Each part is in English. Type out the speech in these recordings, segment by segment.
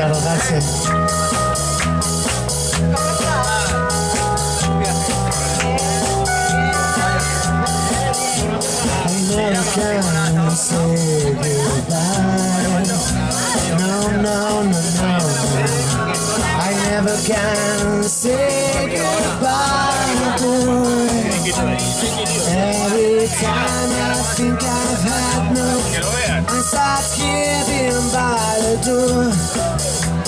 arrogarse. I never can say goodbye. No, no, no, no, no. I never can say goodbye. Every time I think I've had enough, I start skipping by the door.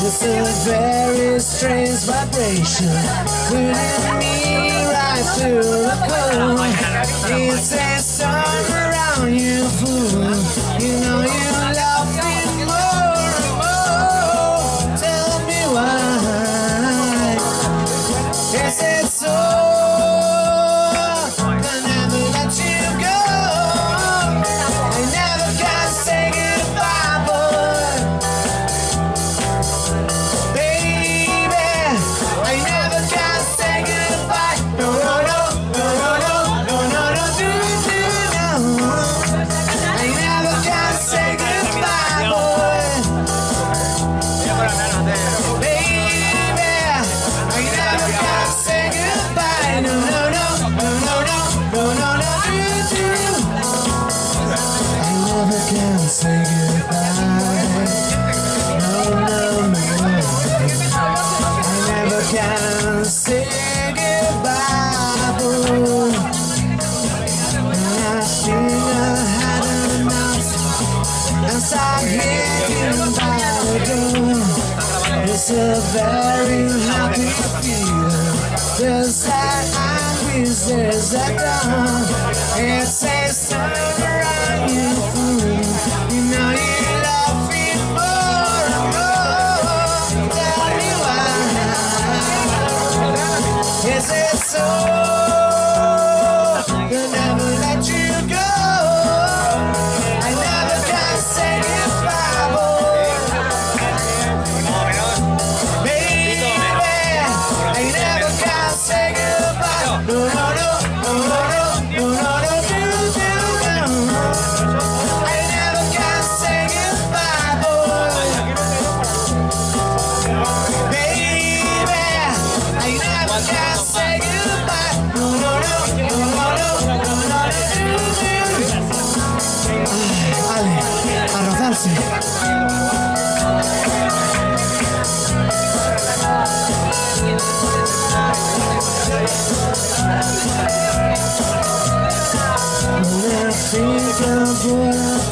It's a very strange vibration, pulling me right through the core. It says, turn It's a very happy feeling. There's that angry, there's that dawn. It says, turn around, you fool. You know you love me more and more. Tell me why. Is it so?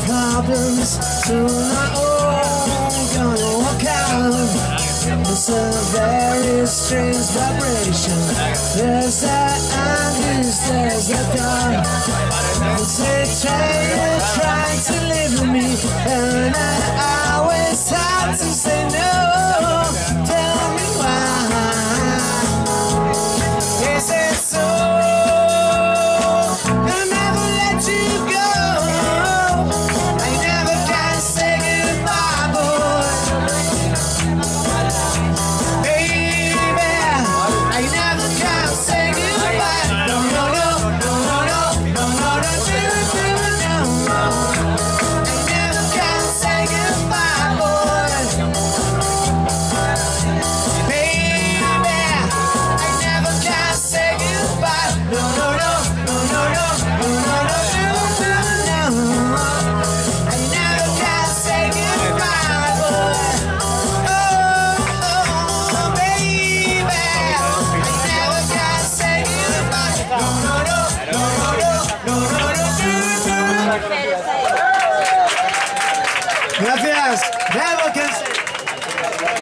problems soon not old gonna walk out the survey Strange vibration. There's that and there's a gun. It's a train trying to